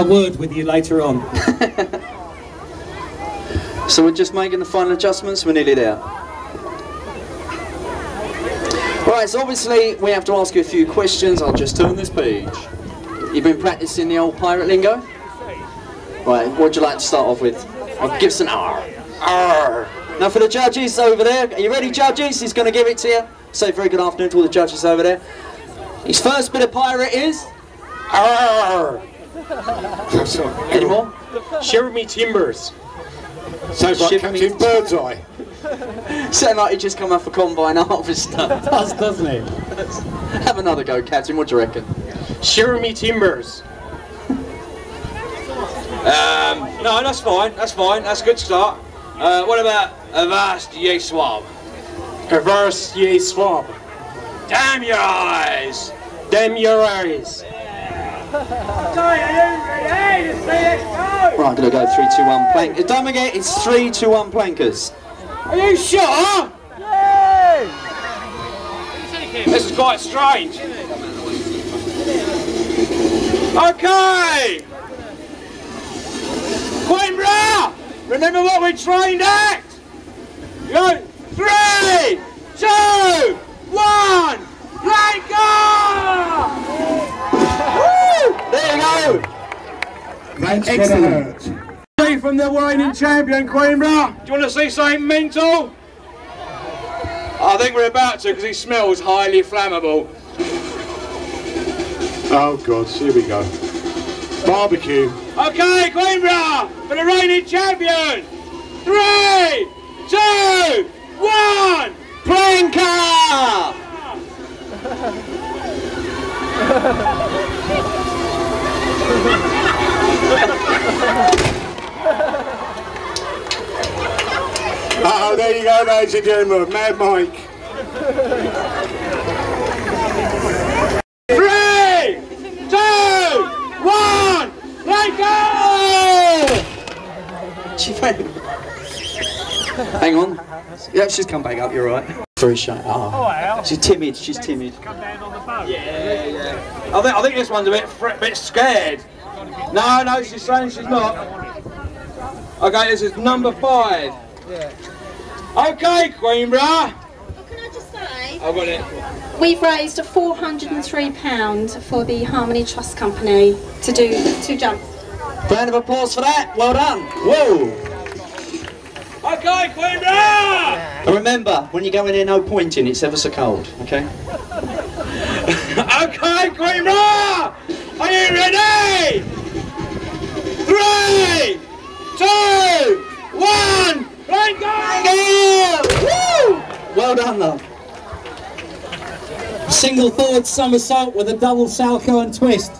a word with you later on. So we're just making the final adjustments, we're nearly there. Right, so obviously we have to ask you a few questions. I'll just turn this page. You've been practicing the old pirate lingo? Right, what would you like to start off with? I'll give us an R. R. Now for the judges over there, are you ready judges? He's going to give it to you. Say very good afternoon to all the judges over there. His first bit of pirate is... R. Any more? Shiver me timbers. Sounds like Shiver me- Captain Birdseye. Sound like he just come off a combine harvester. Does, doesn't it? Have another go, Captain. What do you reckon? Shiver me timbers. Um, no, that's fine. That's fine. That's a good start. Uh, what about Avast Ye Swab? Reverse ye swab. Damn your eyes! Damn your eyes. Right, I'm gonna go three, two, one, plank. Don't forget, it's three, two, one, plankers. Are you sure? This is quite strange. Okay! Coimbra! Remember what we trained at? Go! Three! Two! One! Let go! Woo! There you go. That's gonna hurt. From the reigning champion, Coimbra. Do you want to see something mental? I think we're about to because he smells highly flammable. Oh God, here we go. Barbecue. Okay, Coimbra, for the reigning champion. Three, two, one. Planker! Oh, there you go, ladies and gentlemen. Mad Mike. Three, two, one. Let go! She went. Hang on. Yeah, she's come back up, you're right. Very shy. Oh, she's timid, she's timid. Yeah, I think I think this one's a bit fr- bit scared. No, no, she's saying she's not. Okay, this is number five. Okay, Coimbra. Oh, can I just say, I've got it. we've raised £403 for the Harmony Trust Company to do two jumps. Round of applause for that. Well done. Whoa. Okay, Coimbra. And remember, when you go in there, no pointing. It's ever so cold. Okay. Okay, Coimbra. Are you ready? Three, two, one. Let go! Yeah! Woo! Single forward somersault with a double salchow and twist.